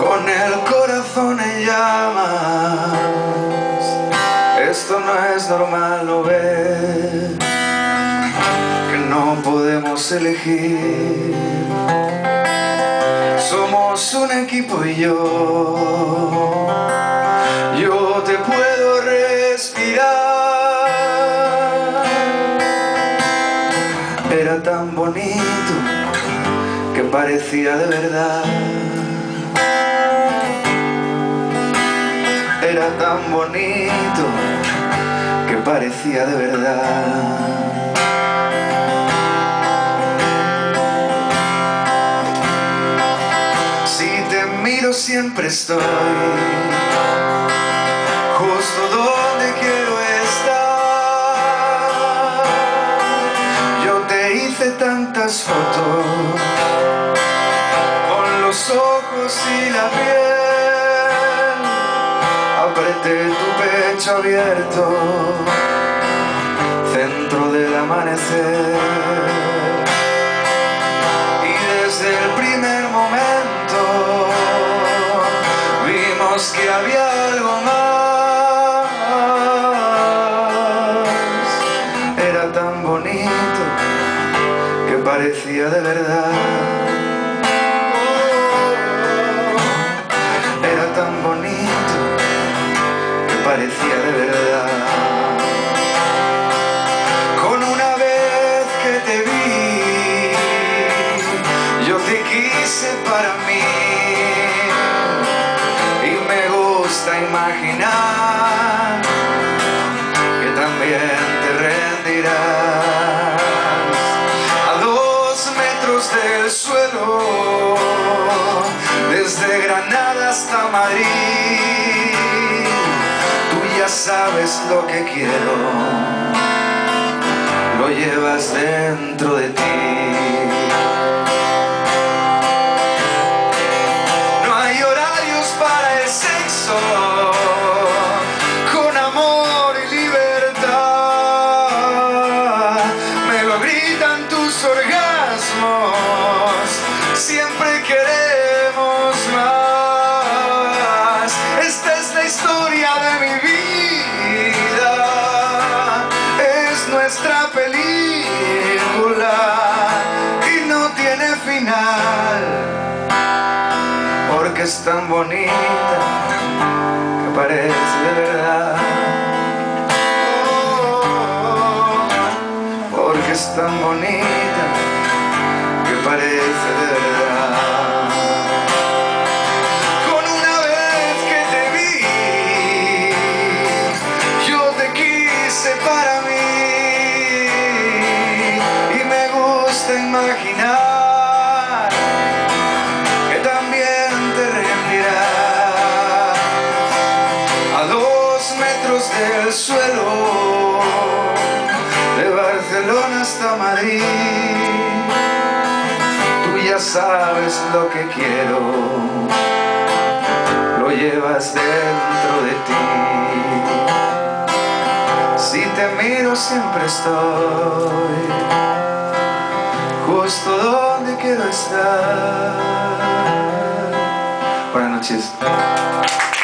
con el corazón en llamas esto no es normal, que no podemos elegir. Somos un equipo y yo. Yo te puedo respirar. Era tan bonito parecía de verdad. Era tan bonito que parecía de verdad. Si te miro siempre estoy justo ojos y la piel. Apreté tu pecho abierto centro del amanecer. Y desde el primer momento vimos que había algo más. Era tan bonito parecía de verdad. Imaginar que también te rendirás. del suelo, desde Granada hasta Madrid. Tú ya sabes lo que quiero, lo llevas dentro de ti. Es tan bonita que parece verdad. porque es tan bonita del suelo de Barcelona hasta Madrid ya sabes lo que quiero, lo llevas dentro de ti. Si te miro siempre estoy, justo donde quiero estar. Buenas noches.